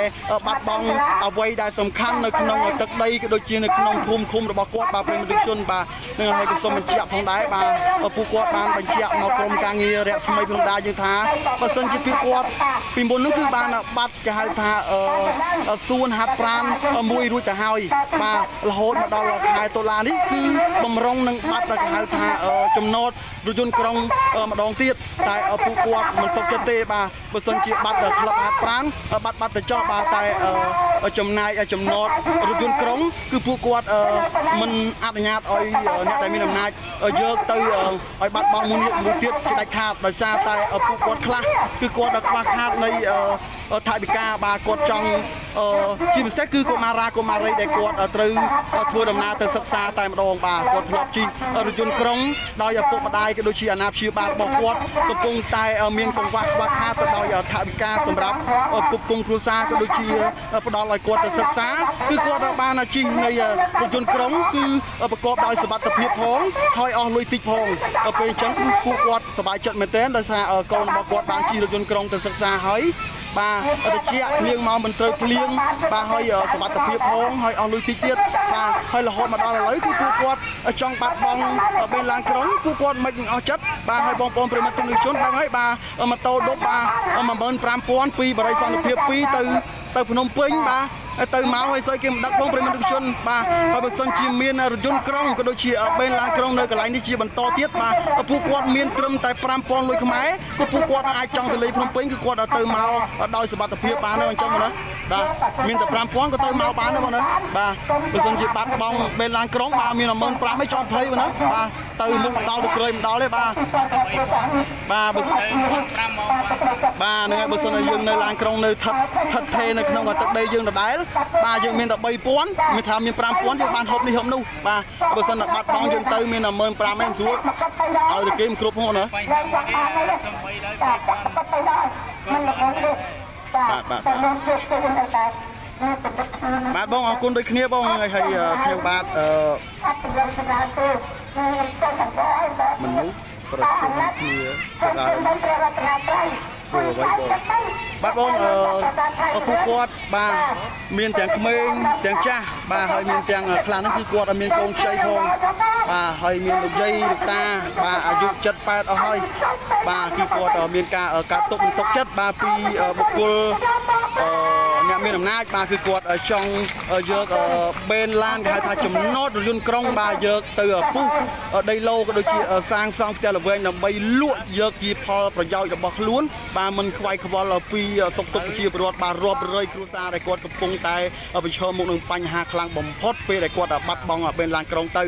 បាត់បង់អ្វីដែលសំខាន់នៅក្នុងទឹកដីក៏ដូចជានៅក្នុងភូមិឃុំរបស់គាត់បាទប្រិមិត្តទជនបាទនឹងហើយក៏សូមបញ្ជាក់ផងដែរបាទពួកគាត់បានបញ្ជាក់មកក្រុមការងាររស្មីផងដែរយើងថាបើសិនជាពួកគាត់ពីមុននោះគឺបានបាត់គេហៅថាសួនហាត់ប្រានមួយរួចទៅហើយបាទរហូតមកដល់ខែតុលានេះគឺបំរុងនឹងបាត់តែគេហៅថាចំណតរយន្តក្រុងម្ដងទៀតតែពួកគាត់មិនសុខចិត្តទេបាទបើសិនជាបាត់ក្លឹបហាត់ប្រានបាត់បាត់ទៅចោះបាទតែចំណាយចំណតរថយន្តក្រុង គឺពួកគាត់មិនអនុញ្ញាតឲ្យអ្នកដែលមានអំណាចយកទៅឲ្យបាត់បង់មួយមួយទៀតជាដាច់ខាតដោយសារតែពួកគាត់ខ្លះគឺគាត់ខ្វះខាតនៃ ថវិកាបាទគាត់ចង់ជាពិសេសគឺកុមារាកុមារីដែលគាត់ត្រូវធ្វើដំណើរទៅសិក្សាតែម្ដងបាទគាត់ធ្លាប់ជិះរថយន្តក្រុងដោយឪពុកម្ដាយក៏ដូចជាអាណាព្យាបាលរបស់គាត់កំពុងតែមានកង្វះខ្វះខាតទៅដោយថវិកាសម្រាប់គប់គង់គ្រួសារក៏ដូចជាផ្ដល់ឲ្យគាត់ទៅសិក្សាគឺគាត់បានជិះនៃរថយន្តក្រុងគឺប្រកបដោយសុវត្ថិភាពផងហើយអស់លុយតិចផងពេលអញ្ចឹងគឺពួកគាត់សប្បាយចិត្តមែនទែនដោយសារកូនរបស់គាត់បានជិះរថយន្តក្រុងទៅសិក្សាហើយ បាទតិចភ្លៀងមកមិនត្រូវភ្លៀងបាទហើយសុខភាពផងហើយអស់លុយតិចទៀតបាទហើយរហូតមកដល់ឥឡូវគឺពួកគាត់ចង់បាត់បង់បេឡានក្រុងពួកគាត់មិនអស់ចិត្តបាទហើយបងប្អូនប្រិមត្តជនជនដឹងហើយបាទម៉ូតូដប់បាទ15000ពីបរិយាសន្តិភាព2ទៅ ទៅភ្នំពេញបាទទៅមកហើយស្អីគេមិនដឹកបងប្រិមត្តជនបាទហើយបើសិនជាមានរថយន្តក្រុងក៏ដូចជាបេនឡានក្រុងនៅកន្លែងនេះជាបន្តទៀតបាទពួកគាត់មានត្រឹមតែ5000លុយខ្មែរគឺពួកគាត់អាចចង់ទៅលេងភ្នំពេញគឺគាត់ទៅមកដោយសុខភាពបានហើយអញ្ចឹងណាបាទមានតែ5000ក៏ទៅមកបានដែរបងណាបាទបើសិនជាបាត់បង់បេនឡានក្រុងបាទមាន15000ឯងចង់ភ័យបងណាបាទទៅមុខម្ដងទៅក្រោយម្ដងទេបាទបាទបើ5ម៉ោងបាទហ្នឹងហើយបើសិនជាយើងនៅឡានក្រុងនៅថិតថិតថេរនៅក្នុងទឹកដីយើងដដែលបាទយើងមានតែ3000មានថាមាន5000យើងបានហូបនេះហូបនោះបាទបើសិនតែបាត់បង់យើងទៅមាន15000ឯងស្រួលឲ្យតែគេមិនគ្រប់ផងណាបាទបាទបាទបងអរគុណដូចគ្នាបងហើយខ្ញុំបាទអឺមនុស្សប្រជុំគ្នាដើម ធ្វើអ្វីបងបាទបងអឺពួកគាត់បាទមានទាំងក្មេងទាំងចាស់បាទហើយមានទាំងខ្លះហ្នឹងគឺគាត់អត់មានកូនខ្ចីផងបាទហើយមានលោកយាយលោកតាបាទអាយុ7 8អស់ហើយបាទគឺគាត់មានការកាត់ទុកមិនសុខចិត្តបាទពីបុគ្គលអឺ អ្នកមានអំណាចបាទគឺគាត់ចង់យកបេនឡានគេហៅថាចំណតរយន្តក្រុងបាទយកទៅពុះដីឡូក៏ដូចជាសាងសង់ផ្ទះល្វែងដើម្បីលក់យកជាផលប្រយោជន៍របស់ខ្លួនបាទមិនខ្វាយខ្វល់ពីសុខទុក្ខប្រជាពលរដ្ឋបាទរាប់រយគ្រួសារដែលគាត់កំពុងតែប្រឈមមុខនឹងបញ្ហាខ្លាំងបំផុតពេលដែលគាត់បាត់បង់បេនឡានក្រុងទៅ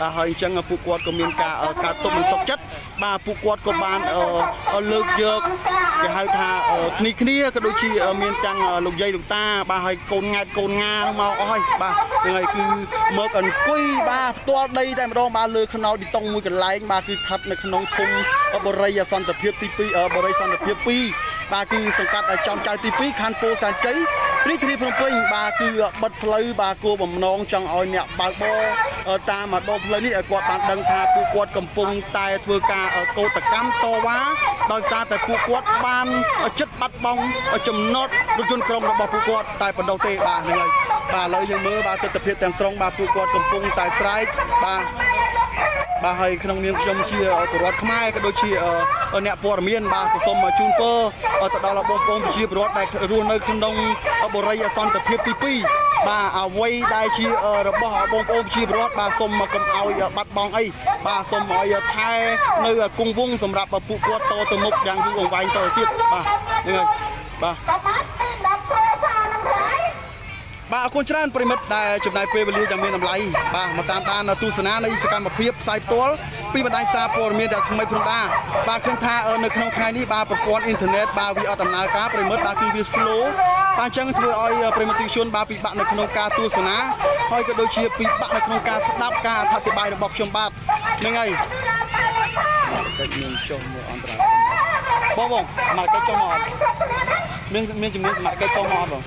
បាទហើយអញ្ចឹងពួកគាត់ក៏មានការការទុកមិនសុខចិត្តបាទពួកគាត់ក៏បានលើកយកគេហៅថាគ្នាគ្នាក៏ដូចជាមានទាំងលោកយាយលោកតា បាទហើយកូនង៉ែតកូនងាមកអស់ហើយបាទហ្នឹងហើយគឺមកអង្គុយបាទផ្ទាល់ដីតែម្ដងបាទលើខ្នោទីតុងមួយកន្លែងបាទគឺស្ថិតនៅក្នុងភូមិបរិយាសន្តិភាពទី2បរិយាសន្តិភាព2បាទគឺសង្កាត់ចំចៅទី2ខណ្ឌពោធិ៍សែនជ័យ រាជធានីភ្នំពេញបាទគឺបិទផ្លូវបាទគួរបំណងចង់ឲ្យអ្នកបើកបរតាមម្ដងផ្លូវនេះឲ្យគាត់បានដឹងថាពួកគាត់កំពុងតែធ្វើការកោតកម្មតវ៉ាដោយសារតែពួកគាត់បានចិត្តបាត់បង់ចំណត់រថយន្តក្រុងរបស់ពួកគាត់តែប៉ុណ្ណោះទេបាទហ្នឹងហើយបាទឥឡូវយើងមើលបាទទស្សនវិជ្ជាទាំងស្រុងបាទពួកគាត់កំពុងតែស្រែកបាទ បាទហើយក្នុងនាមខ្ញុំជាពលរដ្ឋខ្មែរក៏ដូចជាអ្នកព័ត៌មានបាទក៏សូមជូនពរទៅដល់បងប្អូនប្រជាពលរដ្ឋដែលរស់នៅក្នុងបរិយាសន្តិភាពទី2បាទអ្វីដែលជារបស់បងប្អូនប្រជាពលរដ្ឋបាទសូមកុំឲ្យបាត់បង់អីបាទសូមឲ្យថែនៅគង់វង្សសម្រាប់ពួកគាត់តទៅមុខយ៉ាងយូរអង្វែងតទៅទៀតបាទហ្នឹងហើយបាទ បាទអរគុណច្រើនប្រិមិត្តដែលចំណាយពេលវេលាយ៉ាងមានតម្លៃបាទមកតាមដានទស្សនានៃសកម្មភាពផ្សាយផ្ទាល់ពីបណ្ដាញសារព័ត៌មានដែលថ្មីព្រំដាបាទឃើញថានៅក្នុងថ្ងៃនេះបាទប្រព័ន្ធអ៊ីនធឺណិតបាទវាអត់ដំណើរការប្រិមិត្តបាទគឺវា slow បាទអញ្ចឹងធ្វើឲ្យប្រិមិត្តទិជនបាទពិបាកនៅក្នុងការទស្សនាហើយក៏ដូចជាពិបាកនៅក្នុងការស្ដាប់ការអធិប្បាយរបស់ខ្ញុំបាទហ្នឹងហើយតែមានចុះមកអន្តរាគមបងបងមកកិច្ចចុះមកអត់មានមានជំនាញសមត្ថកិច្ចចុះមកអត់បង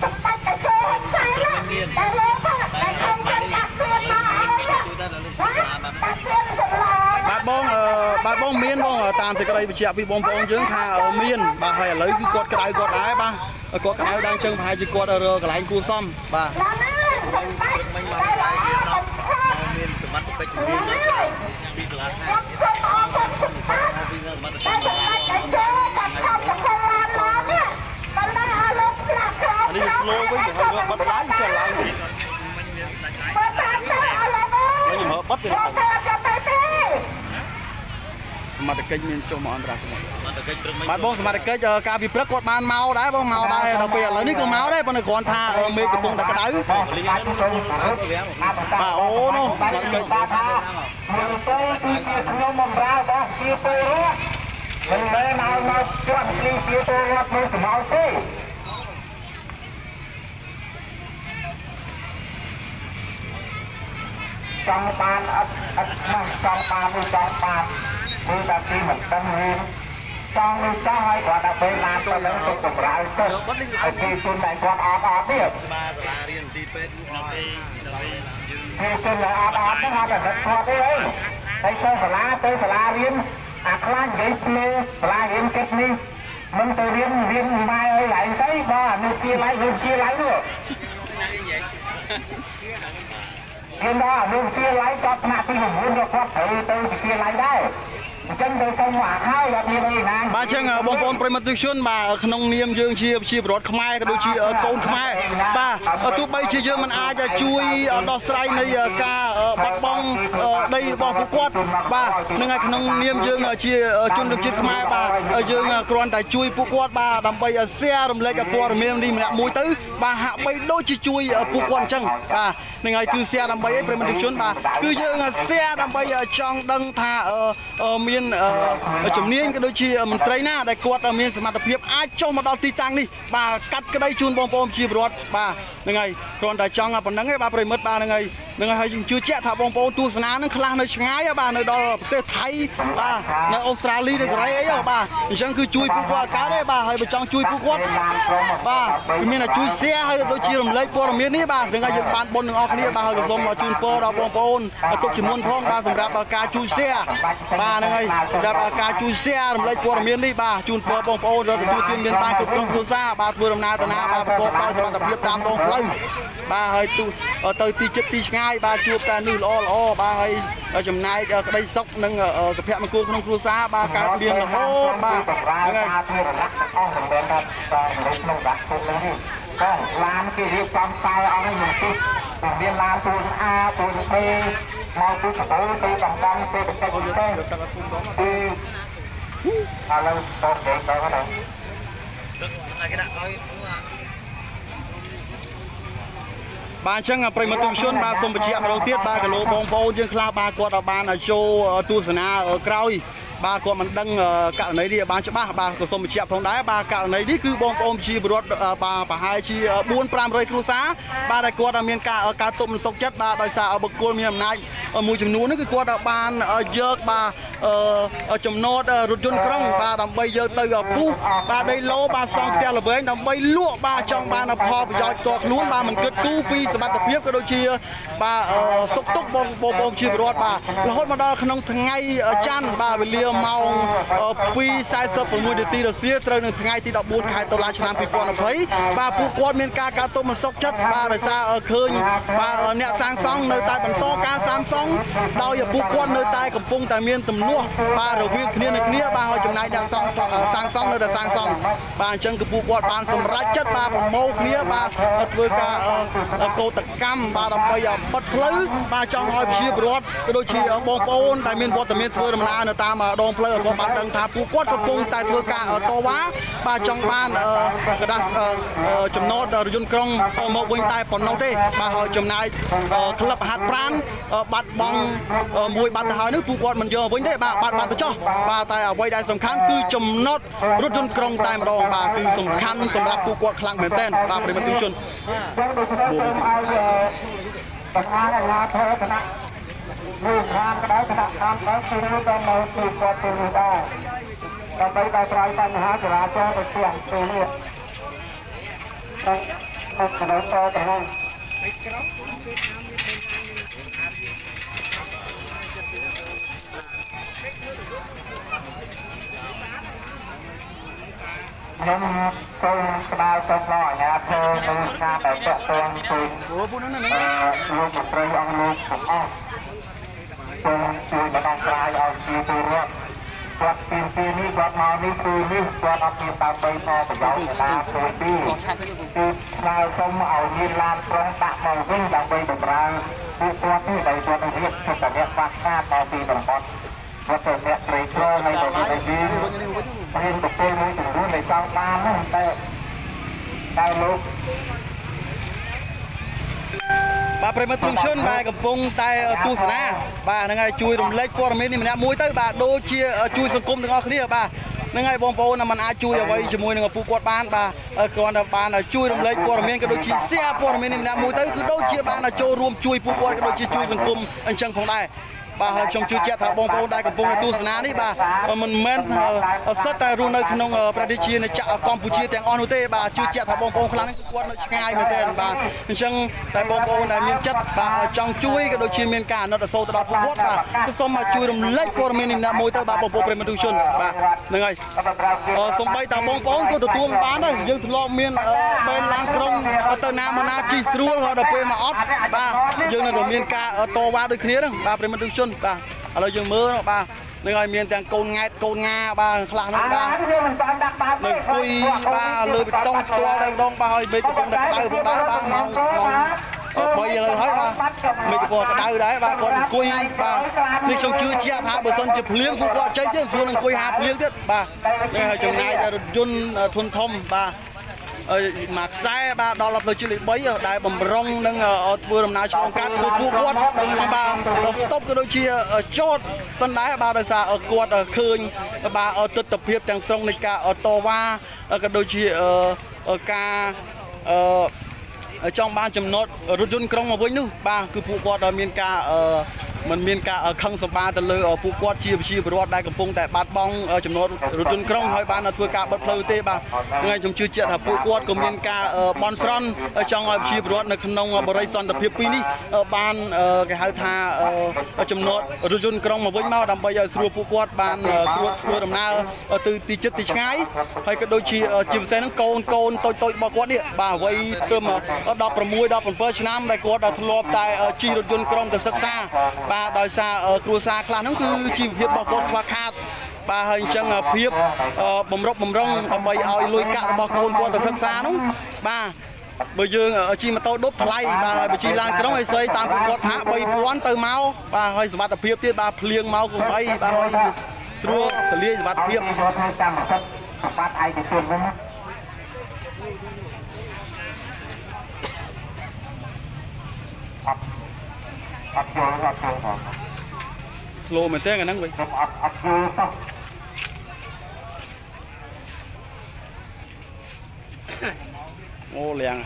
បាទបងបាទបងមានបងតាមសេចក្តីបញ្ជាក់ពីបងប្អូនយើងថាមានបាទហើយឥឡូវគឺគាត់ក្តៅគាត់ដែរបាទគាត់ក្តៅដែរអញ្ចឹងប្រហែលជាគាត់រកកន្លែងគួសមបាទមិញមកតែវា10មកមានសមត្ថកិច្ចជំនាញនៅឆ្លៃពីសាលាខេត្តមកពីសមត្ថកិច្ចនេះ slow វិញហើយគាត់បတ်ឡើងចេះឡើងវិញខ្ញុំមើលបတ်ទៅសមត្ថ កិច្ចមានចុះមកអន្តរាគមន៍សមត្ថកិច្ចព្រឹកបាទបងសមត្ថកិច្ចការពីព្រឹកគាត់បានមកដែរបងមកដែរដល់ពេលឥឡូវនេះក៏មកដែរប៉ុន្តែគ្រាន់ថាមេឃកំពុងតែក្តៅបាទអូនោះសមត្ថកិច្ចមិនទៅគឺជាខ្ញុំបំរើរបស់ជាពលរដ្ឋមិនមែនឲ្យមកជាប់ជាពលរដ្ឋមួយសម្ោទេចង់បានអត់អត់ខ្លះចង់បានឬចង់បាន គឺតែពីមិនដឹងរឿងចង់ឬចង់ឲ្យគាត់ដល់ពេលឡានទៅនឹងទៅសម្រាប់ទៅហើយគេជូនតែគាត់អត់អត់ទៀតស្បាសាលារៀនទីពេទ្យដល់ពេលដល់ពេលគេជូនតែអត់អត់ហ្នឹងអត់តែគាត់ទេអីហើយទៅសាលាទៅសាលារៀនអាខ្លាចនិយាយភ្លេសាលារៀនគិតនេះមិនទៅរៀនរៀនម៉ែអីឡើងទៅបើអានេះជាឡៃឬជាឡៃនោះគេដល់អនុវិទ្យាល័យគាត់ថ្នាក់ទី9យកគាត់ត្រូវទៅវិទ្យាល័យដែរ អញ្ចឹងទៅសុំមកហើយអត់មានអីណាបាទអញ្ចឹងបងប្អូនប្រិមត្តទិជនបាទក្នុងនាមយើងជាជាពលរដ្ឋខ្មែរក៏ដូចជាកូនខ្មែរបាទទោះបីជាយើងមិនអាចជួយដោះស្រាយនៃការបាត់បង់ដីរបស់ពួកគាត់បាទនឹងឯក្នុងនាមយើងជាជនជាតិខ្មែរបាទយើងគ្រាន់តែជួយពួកគាត់បាទដើម្បីឲ្យ share រំលែកព័ត៌មាននេះម្នាក់មួយទៅបាទហាក់បីដូចជាជួយពួកគាត់អញ្ចឹងបាទនឹងហើយគឺ share ដើម្បីអីប្រិមត្តជនបាទគឺយើង share ដើម្បីចង់ដឹងថាមានជំនាញក៏ដូចជាមន្ត្រីណាដែលគាត់មានសមត្ថភាពអាចចុះមកដល់ទីតាំងនេះបាទកាត់ក្តីជូនបងប្អូនជាពលរដ្ឋបាទហ្នឹងហើយគ្រាន់តែចង់ប៉ុណ្្នឹងឯងបាទប្រិមិត្តបាទហ្នឹងហើយនឹងហើយយើងជឿជាក់ថាបងប្អូនទស្សនានឹងខ្លះនៅឆ្ងាយបាទនៅដល់ប្រទេសថៃបាទនៅអូស្ត្រាលីនៅកូរ៉េអីបាទអញ្ចឹងគឺជួយពួកគាត់កើតទេបាទហើយបើចង់ជួយពួកគាត់បាទគឺមានតែជួយ share ហើយដូចជារំលែកព័ត៌មាននេះបាទនឹងហើយយើងបានបុណ្យនឹងអស់គ្នាបាទហើយក៏សូមជូនពរដល់បងប្អូនទុកជាមុនផងបាទសម្រាប់ការជួយ share បាទហ្នឹងហើយសម្រាប់ការជួយ share រំលែកព័ត៌មាននេះបាទជូនពរបងប្អូនរកទទួលទានមានបានគ្រប់គ្រងគ្រួសារបាទធ្វើដំណើរទៅណាបាទប្រកបដោយសុខភាពតាមដងផ្លូវបាទហើយទៅទីចិត្តទីឆ្ងាយបាទជួបតែនោះល្អល្អបាទហើយចំណែកក្តីសុខនិងសុភមង្គលក្នុងគ្រួសារបាទកើតមានរហូតបាទហ្នឹងហើយធ្វើរលាក់អស់មិនមែនថាក្នុងដាក់គុំនេះទេតែឡានគេរៀបចំតែអស់នេះមិនទេមានឡានទូន A ទូន B មកពីកបោទៅកំកំទៅបច្ចេកទេសគឺឥឡូវតោះទៅទៅណាទឹកគេដាក់ឲ្យបាទអញ្ចឹងប្រិមត្តទស្សជនបាទសូមបញ្ជាក់ម្ដងទៀតបាទគីឡូបងប្អូនយើងខ្លះបាទគាត់បានចូលទស្សនាក្រោយ បាទគាត់មិនដឹងករណីនេះបានច្បាស់បាទក៏សូមបញ្ជាក់ផងដែរបាទករណីនេះគឺបងប្អូនជាពលរដ្ឋបាទប្រហែលជា4 500គ្រួសារបាទដែលគាត់មានការការទុកមិនសុខចិត្តបាទដោយសារបុគ្គលមានអំណាចមួយចំនួននេះគឺគាត់បានយកបាទអឺចំណតរថយន្តក្រុងបាទដើម្បីយកទៅពុះបាទដីឡូបាទសង់ផ្ទះល្វែងដើម្បីលក់បាទចង់បានផលប្រយោជន៍តខ្លួនបាទមិនគិតគូរពីសមត្ថភាពក៏ដូចជាបាទអឺសុខទុក្ខបងបងបងជាពលរដ្ឋបាទរហូតមកដល់ក្នុងថ្ងៃច័ន្ទបាទវេលាម៉ោង2:46នាទីរសៀលត្រូវនៅថ្ងៃទី14ខែតុលាឆ្នាំ2020បាទពួកគាត់មានការកើតទុកមិនសុខចិត្តបាទដោយសារឃើញបាទអ្នកសាងសង់នៅតែបន្តការសាងសង់ដោយពួកគាត់នៅតែកំពុងតែមានទំនាស់បាទរវាងគ្នានឹងគ្នាបាទឲ្យចំណាយអ្នកសាងសង់សាងសង់នៅតែសាងសង់បាទអញ្ចឹងគឺពួកគាត់បានសម្រេចចិត្តបាទប្រមូលគ្នាបាទធ្វើការកោតកម្មបាទដើម្បីបិទផ្លូវបាទចង់ឲ្យប្រជាពលរដ្ឋក៏ដូចជាបងប្អូនដែលមានវត្តមានធ្វើដំណើរនៅតាមដងផ្លូវគាត់បានដឹងថាពួកគាត់កំពុងតែធ្វើការតវ៉ាបាទចង់បានកដាស់ចំណតរយន្តក្រុងមកវិញតែប៉ុណ្ណោះទេបាទហើយចំណាយក្លឹបហាត់ប្រានបាត់បង់មួយបាត់ទៅហើយនោះពួកគាត់មិនយកវិញទេបាទបាត់បាត់ទៅចោះបាទតែអ្វីដែលសំខាន់គឺចំណតរថយន្តក្រុងតែម្ដងបាទគឺសំខាន់សម្រាប់ពួកគាត់ខ្លាំងមែនទែនបាទប្រិមត្តជនចឹងដូច្នេះសូមឲ្យបណ្ដាអាជ្ញាធរគណៈ មួយខាងក្តៅគណៈខាងទៅគឺទៅនៅទីគាត់ទៅនេះដែរដើម្បីដោះស្រាយបញ្ហាចរាចរណ៍ទៅទាំងពីនេះហើយអត់កណ្ដោតទៅហ្នឹងខ្ញុំសូមស្ដាយសូមដល់អាជ្ញាធរនៅការដែលតាក់ទងជួយអូពួកនោះណាអឺលោកមន្ត្រីអង្គលោកទាំងអស់ សូមជួយបណ្ដងស្រាយឲ្យជាពលរដ្ឋគាត់ពីពីនេះគាត់មកនេះគឺនេះគាត់អត់មានដើម្បីផលប្រយោជន៍ណាធ្វើទីគឺស្នើសុំឲ្យមានឡានក្រុងដាក់មកវិញដើម្បីបម្រើពួកគាត់នេះដែលគាត់នឹងរៀបចិត្តតែអ្នកខ្វះខាតដល់ពីតំបន់គាត់ទៅអ្នកព្រៃឈរហើយទៅនេះយើងមានប្រព័ន្ធមួយចំនួនដែលចង់បានហ្នឹងតែតែលោក បាទប្រិមត្តជនជនបាទកំពុងតែទស្សនាបាទហ្នឹងហើយជួយរំលែកព័ត៌មាននេះម្នាក់មួយទៅបាទដូចជាជួយសង្គមទាំងអស់គ្នាបាទហ្នឹងហើយបងប្អូនมันអាចជួយអ្វីជាមួយនឹងពួកគាត់បានបាទគ្រាន់តែបានជួយរំលែកព័ត៌មានក៏ដូចជា share ព័ត៌មាននេះម្នាក់មួយទៅគឺដូចជាបានចូលរួមជួយពួកគាត់ក៏ដូចជាជួយសង្គមអញ្ចឹងផងដែរ បាទហើយខ្ញុំជឿជាក់ថាបងប្អូនដែលកំពុងតែទស្សនានេះបាទមិនមែនសិតតែរស់នៅក្នុងប្រទេសជានៃកម្ពុជាទាំងអស់នោះទេបាទជឿជាក់ថាបងប្អូនខ្លះនេះគាត់នៅឆ្ងាយមែនទេបាទអញ្ចឹងតែបងប្អូនដែលមានចិត្តបាទចង់ជួយក៏ដូចជាមានការអាណិតអាសូរទៅដល់ពួកគាត់បាទគឺសូមមកជួយរំលែកព័ត៌មាននេះណាមួយទៅបាទបងប្អូនប្រិមត្តជនបាទហ្នឹងហើយសំបីតាបងប្អូនក៏ទទួលបានដែរយើងធ្លាប់មានបែនឡានក្រុងទៅណាមកណាជីស្រួលដល់ពេលមកអត់បាទយើងនៅតែមានការតវ៉ាដូចគ្នាហ្នឹងបាទប្រិមត្តជនបាទឥឡូវយើងមើលបាទនឹងឲ្យមានទាំងកូនង៉ែតកូនងាបាទខ្លះហ្នឹងបាទនៅអង្គុយបាទលើបេតុងផ្ទាល់តែម្ដងបាទឲ្យមេឃកំពុងតែក្តៅផងដែរបាទម៉ោងម៉ោង3ឥឡូវហើយបាទមេឃកំពុងក្តៅដែរបាទគាត់អង្គុយបាទនេះខ្ញុំជឿជាក់ថាបើសិនជាភ្លៀងពួកគាត់ចេញទៀតព្រោះនឹងអង្គុយហាភ្លៀងទៀតបាទនេះឲ្យចំណាយរថយន្តធុនធំបាទអឺ មកខ្សែបាទដល់ផ្លូវជាតិលេខ3ដែលបំរុងនឹងធ្វើដំណើរឆ្លងកាត់ពួកពួកគាត់បាទស្តុបក៏ដូចជាចោតសិនដែរបាទដោយសារគាត់ឃើញបាទទស្សនវិជ្ជាទាំងស្រុងនៃការតវ៉ាក៏ដូចជាការអឺចង់បានចំណតរថយន្តក្រុងមកវិញនោះបាទគឺពួកគាត់មានការអឺ มันមានការខឹងសម្បាទៅលើពួកគាត់ជាប្រជាពលរដ្ឋដែលកំពុងតែបាត់បង់ចំណតរថយន្តក្រុងហើយបានធ្វើការបិទផ្លូវទេបាទថ្ងៃខ្ញុំជឿជាក់ថាពួកគាត់ក៏មានការបន់ស្រន់ចង់ឲ្យប្រជាពលរដ្ឋនៅក្នុងបរិយាសន្តិភាពពីរនេះបានគេហៅថាចំណតរថយន្តក្រុងមកវិញមកដើម្បីឲ្យស្រួលពួកគាត់បានស្រួលធ្វើដំណើរទៅទីចិត្តទីឆ្ងាយហើយក៏ដូចជាជាពិសេសហ្នឹងកូនកូនតូចតូចរបស់គាត់នេះបាទអ្វីត្រឹម16 17ឆ្នាំដែលគាត់ធ្លាប់តែជិះរថយន្តក្រុងទៅសិក្សាបាទដោយសារគ្រួសារខ្លះហ្នឹងគឺជីវភាពរបស់គាត់ខ្វះខាតបាទហើយអញ្ចឹងភាពបំរុងបំរុងដើម្បីឲ្យលុយកាក់របស់កូនគាត់ទៅសិក្សានោះបាទបើយើងជិះម៉ូតូដប់ថ្លៃបាទហើយបើជិះឡានក្រុងឲ្យស្អីតាមពួកគាត់ថា3000ទៅមកបាទហើយសុវត្ថិភាពទៀតបាទភ្លៀងមកកុំអីបាទហើយស្រួលទលាយសុវត្ថិភាពធ្វើកម្មសិទ្ធិសម្បត្តិឯកជនវិញណាអត់ អត់យល់អត់យល់ផង slow មែនទេអាហ្នឹងវិញខ្ញុំអត់អត់យល់សោះអូលៀង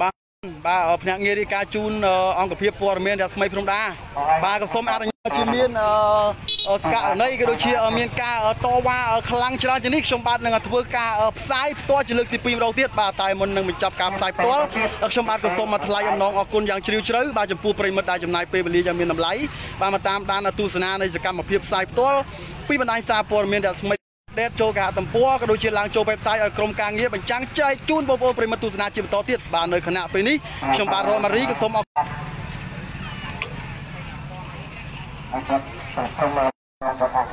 បាទបាទភ្នាក់ងាររាយការណ៍ជូនអង្គភាពព័ត៌មានរស្មីព្រំដាបាទក៏សូមអនុញ្ញាត ជាមានអឺករណីក៏ដូចជាមានការតវ៉ាខ្លាំងច្រើនជាងនេះខ្ញុំបាទនឹងធ្វើការផ្សាយផ្ទាល់ជាលើកទី2ម្ដងទៀតបាទតែមុននឹងបញ្ចប់ការផ្សាយផ្ទាល់ខ្ញុំបាទក៏សូមថ្លែងអំណរអគុណយ៉ាងជ្រាលជ្រៅបាទចំពោះប្រិមិត្តដែលចំណាយពេលវេលាយ៉ាងមានតម្លៃបាទមកតាមដានទស្សនានៃសកម្មភាពផ្សាយផ្ទាល់ពីបណ្ដាញសារព័ត៌មានដែលស្មីដេតចូលគេហទំព័រក៏ដូចជាឡើងចូល website ឲ្យក្រុមការងារបញ្ចាំងចែកជូនបងប្អូនប្រិមិត្តទស្សនាជាបន្តទៀតបាទនៅខណៈពេលនេះខ្ញុំបាទរតម៉ារីក៏សូមអរ អរគុណសូម